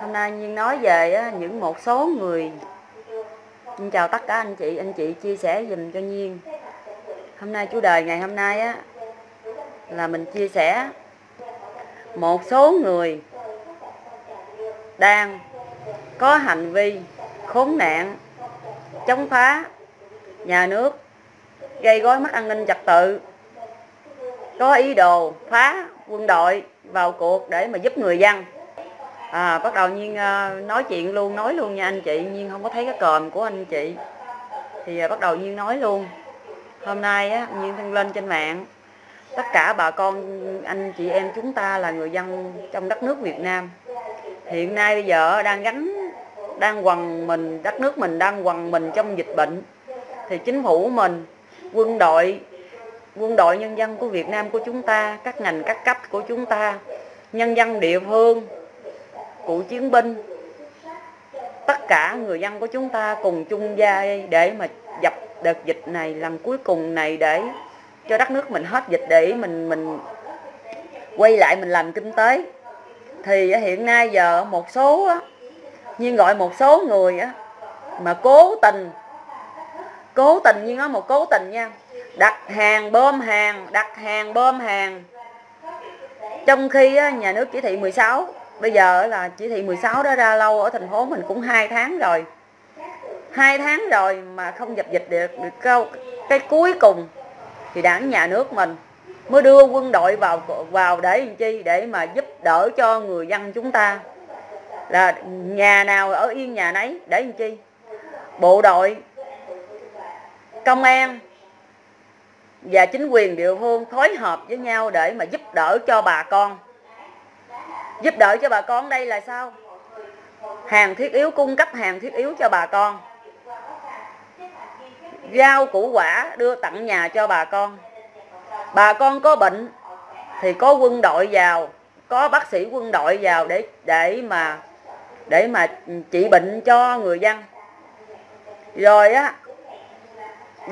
Hôm nay Nhiên nói về những một số người. Nhiên chào tất cả anh chị, anh chị chia sẻ dùm cho Nhiên. Hôm nay chủ đề ngày hôm nay á là mình chia sẻ một số người đang có hành vi khốn nạn chống phá nhà nước gây gói mất an ninh trật tự có ý đồ phá quân đội vào cuộc để mà giúp người dân à, bắt đầu nhiên à, nói chuyện luôn nói luôn nha anh chị. Nhiên không có thấy cái còm của anh chị. Thì à, bắt đầu nhiên nói luôn. Hôm nay á nhiên thân lên trên mạng. Tất cả bà con anh chị em chúng ta là người dân trong đất nước Việt Nam. Hiện nay bây giờ đang gánh đang quằn mình đất nước mình đang quằn mình trong dịch bệnh. Thì chính phủ mình quân đội quân đội nhân dân của Việt Nam của chúng ta các ngành các cấp của chúng ta nhân dân địa phương cựu chiến binh. Tất cả người dân của chúng ta cùng chung vai để mà dập đợt dịch này, lần cuối cùng này để cho đất nước mình hết dịch, để mình mình quay lại mình làm kinh tế. Thì hiện nay giờ một số như gọi một số người á, mà cố tình cố tình như nói một cố tình nha, đặt hàng bơm hàng, đặt hàng bơm hàng. Trong khi nhà nước chỉ thị 16 bây giờ là chỉ thị 16 đó ra lâu, ở thành phố mình cũng hai tháng rồi. Hai tháng rồi mà không dập dịch được được câu, cái cuối cùng thì đảng nhà nước mình mới đưa quân đội vào vào để làm chi? Để mà giúp đỡ cho người dân chúng ta. Là nhà nào ở yên nhà nấy, để làm chi? Bộ đội, công an và chính quyền địa phương phối hợp với nhau để mà giúp đỡ cho bà con giúp đỡ cho bà con đây là sao? Hàng thiết yếu, cung cấp hàng thiết yếu cho bà con. Rau củ quả đưa tặng nhà cho bà con. Bà con có bệnh thì có quân đội vào, có bác sĩ quân đội vào để để mà để mà trị bệnh cho người dân. Rồi á,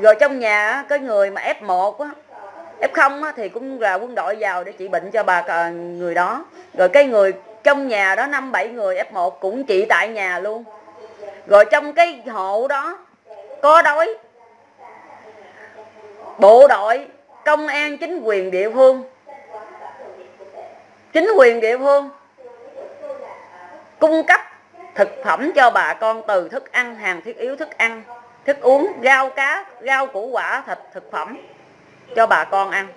rồi trong nhà cái người mà F1 á F0 thì cũng là quân đội vào để trị bệnh cho bà ờ, người đó. Rồi cái người trong nhà đó, năm bảy người F1 cũng trị tại nhà luôn. Rồi trong cái hộ đó có đói, bộ đội, công an, chính quyền địa phương. Chính quyền địa phương cung cấp thực phẩm cho bà con từ thức ăn, hàng thiết yếu thức ăn, thức uống, rau cá, rau củ quả, thịt, thực phẩm cho bà con ăn.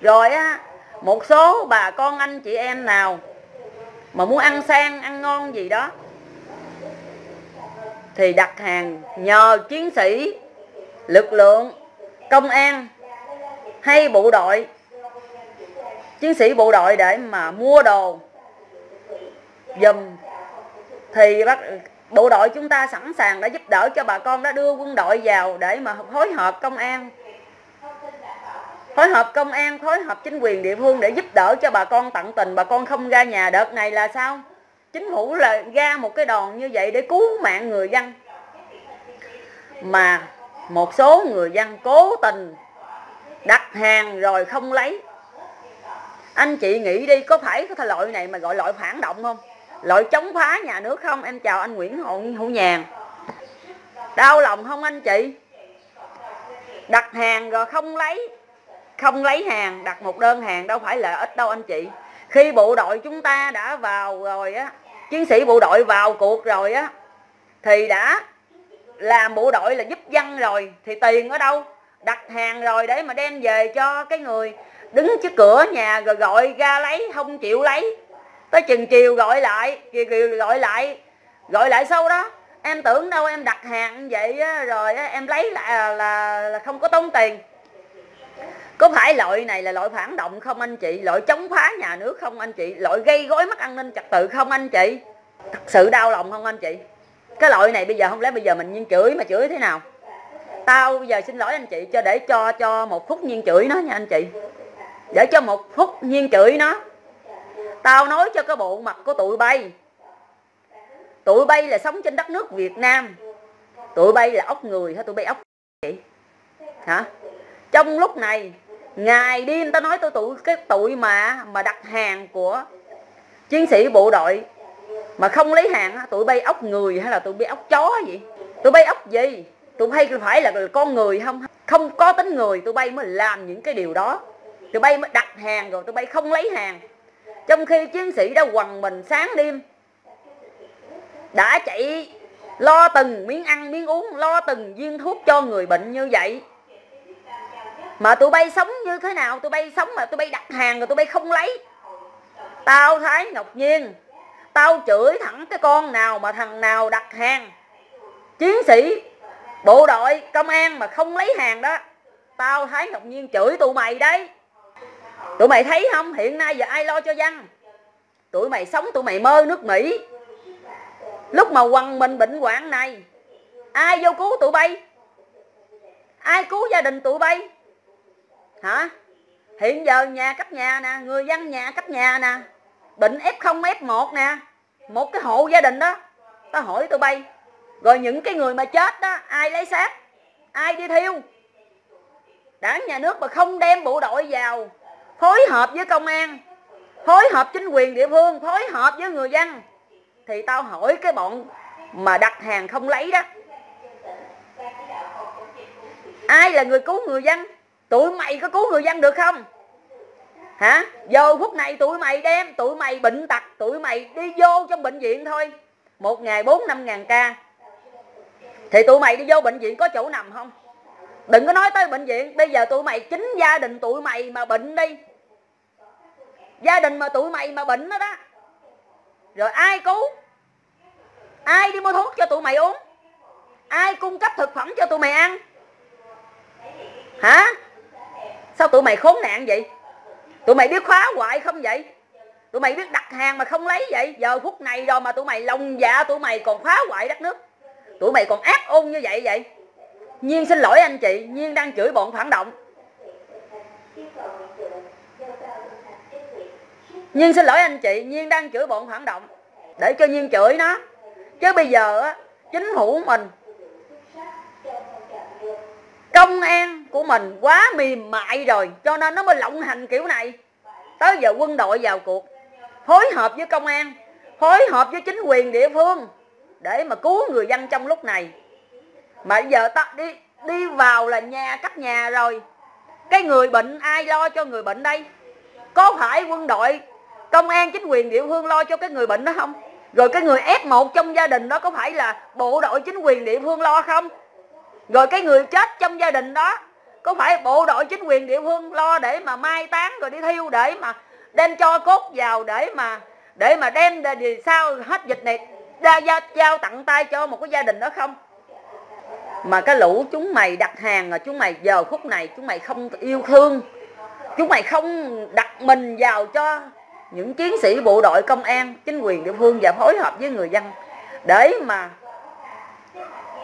Rồi á, một số bà con anh chị em nào mà muốn ăn sang, ăn ngon gì đó, thì đặt hàng nhờ chiến sĩ, lực lượng, công an hay bộ đội. Chiến sĩ bộ đội để mà mua đồ, dùm. Thì bắt, bộ đội chúng ta sẵn sàng đã giúp đỡ cho bà con, đã đưa quân đội vào để mà phối hợp công an phối hợp công an, phối hợp chính quyền địa phương để giúp đỡ cho bà con tận tình. Bà con không ra nhà đợt này là sao? Chính phủ là ra một cái đòn như vậy để cứu mạng người dân. Mà một số người dân cố tình đặt hàng rồi không lấy. Anh chị nghĩ đi, có phải cái loại này mà gọi loại phản động không? Loại chống phá nhà nước không? Em chào anh Nguyễn Hữu Nhàn. Đau lòng không anh chị? Đặt hàng rồi không lấy không lấy hàng đặt một đơn hàng đâu phải là ít đâu anh chị. Khi bộ đội chúng ta đã vào rồi á chiến sĩ bộ đội vào cuộc rồi á thì đã làm bộ đội là giúp dân rồi thì tiền ở đâu? Đặt hàng rồi để mà đem về cho cái người đứng trước cửa nhà rồi gọi ra lấy không chịu lấy. Tới chừng chiều gọi lại chiều, chiều gọi lại gọi lại sau đó em tưởng đâu em đặt hàng vậy á, rồi á, em lấy lại là, là, là không có tốn tiền có phải loại này là loại phản động không anh chị? Loại chống phá nhà nước không anh chị? Loại gây gối mất an ninh trật tự không anh chị? Thật sự đau lòng không anh chị? Cái loại này bây giờ không lẽ bây giờ mình nhiên chửi mà chửi thế nào? Tao bây giờ xin lỗi anh chị, cho để cho cho một phút nhiên chửi nó nha anh chị. Để cho một phút nhiên chửi nó. Tao nói cho cái bộ mặt của tụi bay. Tụi bay là sống trên đất nước việt nam. Tụi bay là ốc người hả? Tụi bay ốc chị hả? Trong lúc này ngày đêm tao nói tôi tụi cái tụi mà mà đặt hàng của chiến sĩ bộ đội mà không lấy hàng tụi bay ốc người hay là tụi bay ốc chó gì? Tụi bay ốc gì? Tụi bay phải là con người không? Không có tính người, tụi bay mới làm những cái điều đó. Tụi bay mới đặt hàng rồi, tụi bay không lấy hàng. Trong khi chiến sĩ đã quằn mình sáng đêm, đã chạy lo từng miếng ăn, miếng uống, lo từng viên thuốc cho người bệnh như vậy mà tụi bay sống như thế nào? Tụi bay sống mà tụi bay đặt hàng rồi tụi bay không lấy. Tao thái ngọc nhiên, tao chửi thẳng cái con nào mà thằng nào đặt hàng. Chiến sĩ, bộ đội, công an mà không lấy hàng đó. Tao thái ngọc nhiên chửi tụi mày đấy. Tụi mày thấy không? Hiện nay giờ ai lo cho dân? Tụi mày sống, tụi mày mơ nước mỹ. Lúc mà quằn mình bệnh hoạn này, ai vô cứu tụi bay? Ai cứu gia đình tụi bay? Hả? Hiện giờ nhà cấp nhà nè, người dân nhà cấp nhà nè, bệnh f0 f1 nè, một cái hộ gia đình đó, tao hỏi tụi bay. Rồi những cái người mà chết đó, ai lấy xác? Ai đi thiêu? Đảng nhà nước mà không đem bộ đội vào phối hợp với công an, phối hợp chính quyền địa phương, phối hợp với người dân, thì tao hỏi cái bọn mà đặt hàng không lấy đó. Ai là người cứu người dân? Tụi mày có cứu người dân được không? Hả? Giờ phút này tụi mày đem, tụi mày bệnh tật, tụi mày đi vô trong bệnh viện thôi. Một ngày bốn, năm ngàn ca. Thì tụi mày đi vô bệnh viện có chỗ nằm không? Đừng có nói tới bệnh viện. Bây giờ tụi mày chính gia đình tụi mày mà bệnh đi. Gia đình mà tụi mày mà bệnh đó đó. Rồi ai cứu? Ai đi mua thuốc cho tụi mày uống? Ai cung cấp thực phẩm cho tụi mày ăn? Hả? Sao tụi mày khốn nạn vậy? Tụi mày biết khóa hoại không vậy? Tụi mày biết đặt hàng mà không lấy vậy? Giờ phút này rồi mà tụi mày lòng dạ tụi mày còn phá hoại đất nước. Tụi mày còn ác ôn như vậy vậy? Nhiên xin lỗi anh chị, nhiên đang chửi bọn phản động. Nhiên xin lỗi anh chị, nhiên đang chửi bọn phản động. Để cho nhiên chửi nó. Chứ bây giờ á, chính phủ mình công an của mình quá mềm mại rồi, cho nên nó mới lộng hành kiểu này. Tới giờ quân đội vào cuộc, phối hợp với công an, phối hợp với chính quyền địa phương để mà cứu người dân trong lúc này. Mà giờ ta đi đi vào là nhà cấp nhà rồi. Cái người bệnh, ai lo cho người bệnh đây? Có phải quân đội, công an, chính quyền địa phương lo cho cái người bệnh đó không? Rồi cái người F1 trong gia đình đó có phải là bộ đội, chính quyền địa phương lo không? Rồi cái người chết trong gia đình đó có phải bộ đội chính quyền địa phương lo để mà mai táng rồi đi thiêu để mà đem cho cốt vào để mà để mà đem thì sao hết dịch này? Ra giao, giao tặng tay cho một cái gia đình đó không? Mà cái lũ chúng mày đặt hàng là chúng mày giờ phút này chúng mày không yêu thương. Chúng mày không đặt mình vào cho những chiến sĩ bộ đội công an chính quyền địa phương và phối hợp với người dân để mà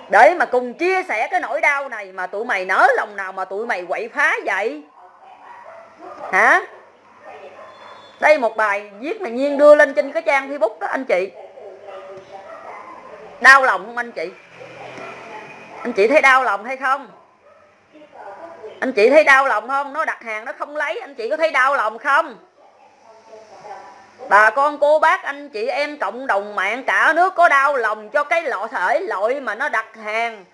để mà cùng chia sẻ cái nỗi đau này mà tụi mày nỡ lòng nào mà tụi mày quậy phá vậy? Hả? Đây một bài viết mà nhiên đưa lên trên cái trang facebook đó, anh chị. Đau lòng không anh chị? Anh chị thấy đau lòng hay không? Anh chị thấy đau lòng không? Nó đặt hàng nó không lấy, anh chị có thấy đau lòng không? Bà con cô bác, anh chị em cộng đồng mạng, cả nước có đau lòng cho cái lọ thể loại mà nó đặt hàng.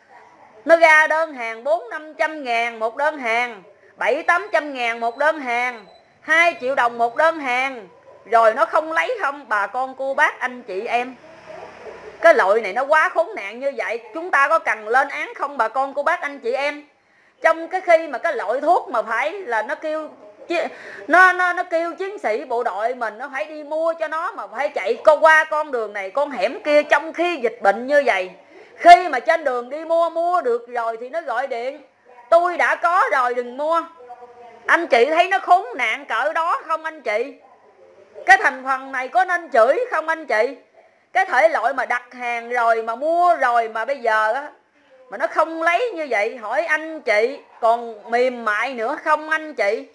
Nó ra đơn hàng bốn năm trăm ngàn một đơn hàng, bảy tám trăm ngàn một đơn hàng 2 triệu đồng một đơn hàng. Rồi nó không lấy không, bà con cô bác, anh chị em. Cái loại này nó quá khốn nạn như vậy, chúng ta có cần lên án không, bà con cô bác, anh chị em? Trong cái khi mà cái loại thuốc mà phải là nó kêu nó nó nó kêu chiến sĩ bộ đội mình nó phải đi mua cho nó mà phải chạy con qua con đường này, con hẻm kia. Trong khi dịch bệnh như vậy, khi mà trên đường đi mua mua được rồi thì nó gọi điện. Tôi đã có rồi, đừng mua. Anh chị thấy nó khốn nạn cỡ đó không anh chị? Cái thành phần này có nên chửi không anh chị? Cái thể loại mà đặt hàng rồi mà mua rồi mà bây giờ á, mà nó không lấy như vậy, hỏi anh chị còn mềm mại nữa không anh chị?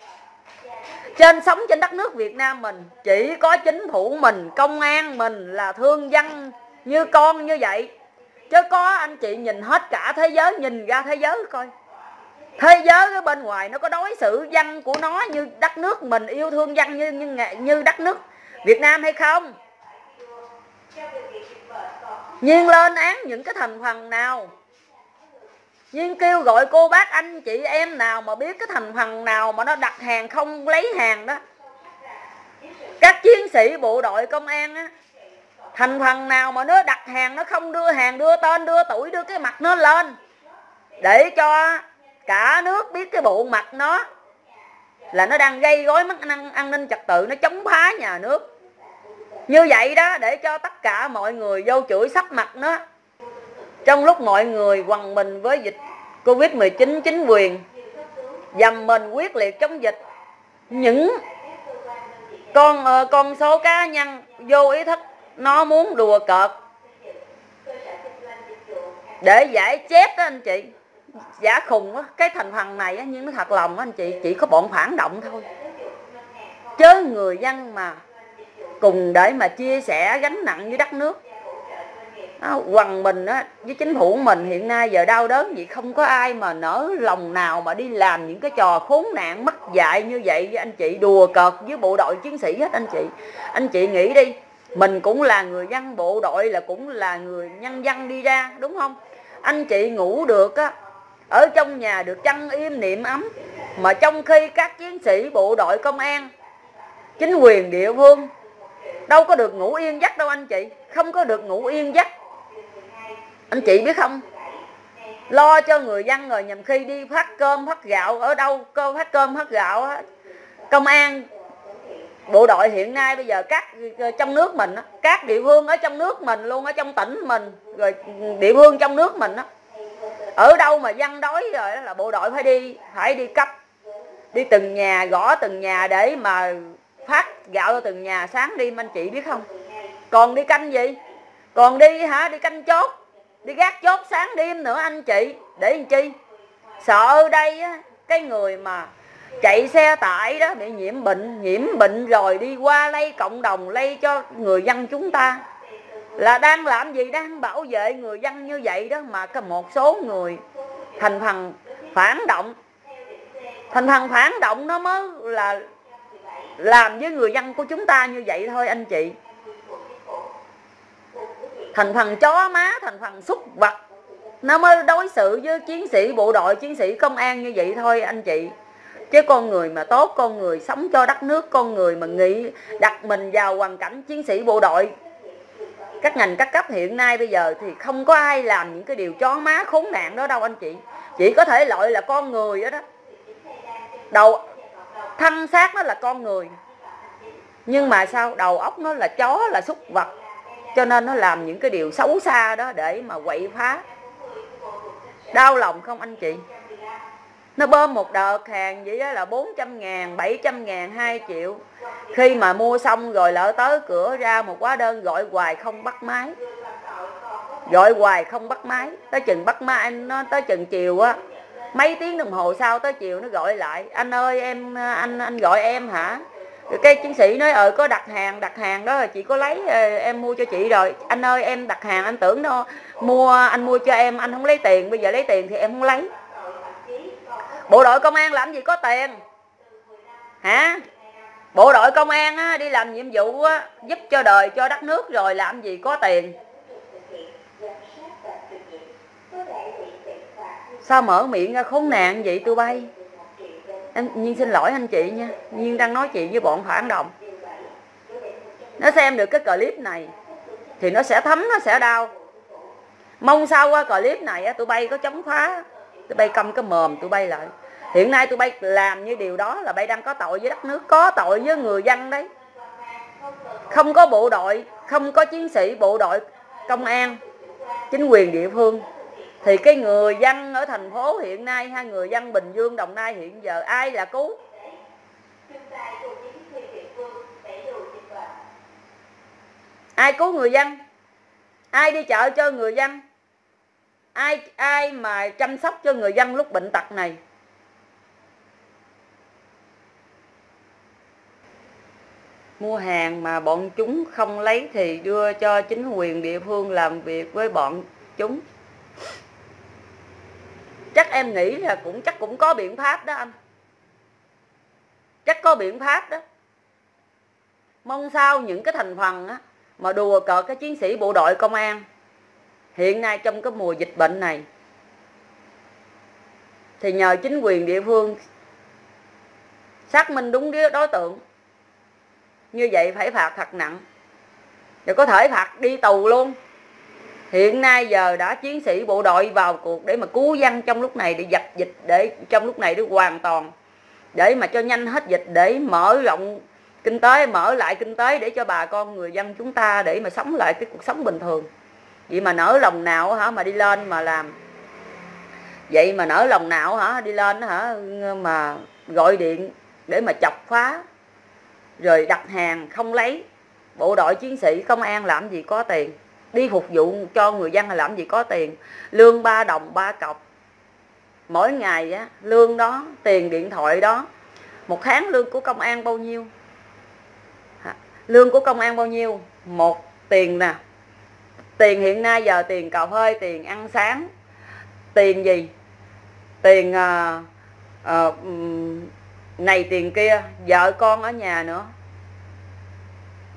Trên sống trên đất nước Việt Nam mình, chỉ có chính phủ mình, công an mình là thương dân như con như vậy. Chứ có anh chị nhìn hết cả thế giới, nhìn ra thế giới coi. Thế giới ở bên ngoài nó có đối xử dân của nó như đất nước mình, yêu thương dân như như như đất nước Việt Nam hay không? Nhiên lên án những cái thành phần nào? Nhưng kêu gọi cô bác anh chị em nào mà biết cái thành phần nào mà nó đặt hàng không lấy hàng đó. Các chiến sĩ bộ đội công an á thành phần nào mà nó đặt hàng nó không đưa hàng đưa tên đưa tuổi đưa cái mặt nó lên. Để cho cả nước biết cái bộ mặt nó là nó đang gây gối mất an, an ninh trật tự nó chống phá nhà nước. Như vậy đó để cho tất cả mọi người vô chửi sắp mặt nó trong lúc mọi người quằn mình với dịch covid 19 chính quyền dầm mình quyết liệt chống dịch. Những con ờ, con số cá nhân vô ý thức, nó muốn đùa cợt. Để giải chết đó anh chị. Giả khùng á, cái thành phần này á, nhưng nó thật lòng á anh chị, chỉ có bọn phản động thôi. Chớ người dân mà cùng để mà chia sẻ gánh nặng với đất nước quần mình á, với chính phủ mình hiện nay giờ đau đớn vậy không có ai mà nở lòng nào mà đi làm những cái trò khốn nạn mất dạy như vậy. Với anh chị đùa cợt với bộ đội chiến sĩ hết anh chị. Anh chị nghĩ đi, mình cũng là người dân, bộ đội là cũng là người nhân dân đi ra, đúng không? Anh chị ngủ được á, ở trong nhà được chăn im niệm ấm, mà trong khi các chiến sĩ, bộ đội, công an, chính quyền, địa phương đâu có được ngủ yên giấc đâu anh chị. Không có được ngủ yên giấc anh chị biết không? Lo cho người dân rồi nhằm khi đi phát cơm, phát gạo ở đâu cơ phát cơm, phát gạo á. Công an, bộ đội hiện nay bây giờ các ờ, trong nước mình các địa phương ở trong nước mình luôn, ở trong tỉnh mình, rồi địa phương trong nước mình á. Ở đâu mà dân đói rồi đó là bộ đội phải đi phải đi cấp, đi từng nhà, gõ từng nhà để mà phát gạo cho từng nhà sáng đi anh chị biết không? Còn đi canh gì? Còn đi hả? Đi canh chốt? Đi gác chốt sáng đêm nữa anh chị. Để làm chi? Sợ đây á, cái người mà chạy xe tải đó bị nhiễm bệnh nhiễm bệnh rồi đi qua lây cộng đồng lây cho người dân chúng ta. Là đang làm gì? Đang bảo vệ người dân như vậy đó mà có một số người thành phần phản động. Thành phần phản động nó mới là làm với người dân của chúng ta như vậy thôi anh chị thành phần chó má, thành phần xúc vật. Nó mới đối xử với chiến sĩ, bộ đội, chiến sĩ công an như vậy thôi, anh chị. Chứ con người mà tốt, con người sống cho đất nước, con người mà nghĩ đặt mình vào hoàn cảnh chiến sĩ, bộ đội. Các ngành, các cấp hiện nay bây giờ thì không có ai làm những cái điều chó má khốn nạn đó đâu, anh chị. Chỉ có thể loại là con người đó đó. Đầu, thân xác nó là con người. Nhưng mà sao? Đầu óc nó là chó, là súc vật cho nên nó làm những cái điều xấu xa đó để mà quậy phá. Đau lòng không anh chị? Nó bơm một đợt hàng vậy đó là 400 ngàn 700 ngàn 2 triệu. Khi mà mua xong rồi lỡ tới cửa ra, một hóa đơn gọi hoài không bắt máy. Gọi hoài không bắt máy. Tới chừng bắt máy, anh nó tới chừng chiều á. Mấy tiếng đồng hồ sau tới chiều nó gọi lại. Anh ơi, em, anh anh gọi em hả? Cái chiến sĩ nói ờ có đặt hàng đặt hàng đó chị có lấy ờ, em mua cho chị rồi. Anh ơi em đặt hàng anh tưởng nó mua anh mua cho em anh không lấy tiền bây giờ lấy tiền thì em không lấy. Bộ đội công an làm gì có tiền? Hả? Bộ đội công an á, đi làm nhiệm vụ á, giúp cho đời cho đất nước rồi làm gì có tiền. Sao mở miệng ra khốn nạn vậy tôi bay? Em nhiên xin lỗi anh chị nha. Nhiên đang nói chuyện với bọn phản động. Nó xem được cái clip này thì nó sẽ thấm, nó sẽ đau. Mong sau qua clip này tụi bay có chống phá. Tụi bay cầm cái mồm, tụi bay lại. Hiện nay tụi bay làm như điều đó là bay đang có tội với đất nước, có tội với người dân đấy. Không có bộ đội, không có chiến sĩ bộ đội công an, chính quyền địa phương thì cái người dân ở thành phố hiện nay hay người dân Bình Dương, Đồng Nai hiện giờ ai là cứu? Ai cứu người dân? Ai đi chợ cho người dân? Ai ai mà chăm sóc cho người dân lúc bệnh tật này? Mua hàng mà bọn chúng không lấy thì đưa cho chính quyền địa phương làm việc với bọn chúng chắc em nghĩ là cũng, chắc cũng có biện pháp đó anh. Chắc có biện pháp đó. Mong sao những cái thành phần á, mà đùa cợt cái chiến sĩ bộ đội công an, hiện nay trong cái mùa dịch bệnh này, thì nhờ chính quyền địa phương xác minh đúng đối tượng. Như vậy phải phạt thật nặng. Rồi có thể phạt đi tù luôn hiện nay giờ đã chiến sĩ bộ đội vào cuộc để mà cứu dân trong lúc này, để dập dịch, để trong lúc này để hoàn toàn, để mà cho nhanh hết dịch, để mở rộng kinh tế, mở lại kinh tế để cho bà con người dân chúng ta để mà sống lại cái cuộc sống bình thường. Vậy mà nở lòng nào hả mà đi lên mà làm? Vậy mà nở lòng nào hả đi lên hả mà gọi điện để mà chọc phá, rồi đặt hàng không lấy? Bộ đội chiến sĩ, công an làm gì có tiền? Đi phục vụ cho người dân là làm gì có tiền. Lương ba đồng ba cọc. Mỗi ngày á, lương đó tiền điện thoại đó. Một tháng lương của công an bao nhiêu? Lương của công an bao nhiêu? Một tiền nè. Tiền hiện nay giờ tiền cà phê tiền ăn sáng. Tiền gì? Tiền uh, uh, này tiền kia. Vợ con ở nhà nữa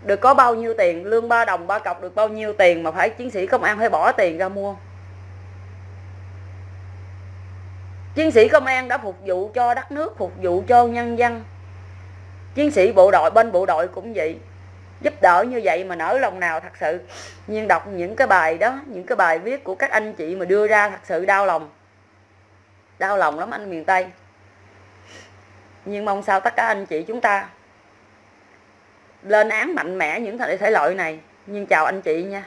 được có bao nhiêu tiền, lương ba đồng ba cọc, được bao nhiêu tiền mà phải chiến sĩ công an phải bỏ tiền ra mua? Chiến sĩ công an đã phục vụ cho đất nước, phục vụ cho nhân dân. Chiến sĩ bộ đội, bên bộ đội cũng vậy. Giúp đỡ như vậy mà nở lòng nào thật sự. Nhưng đọc những cái bài đó, những cái bài viết của các anh chị mà đưa ra thật sự đau lòng. Đau lòng lắm anh miền tây. Nhưng mong sao tất cả anh chị chúng ta lên án mạnh mẽ những thể loại này. Nhưng chào anh chị nha.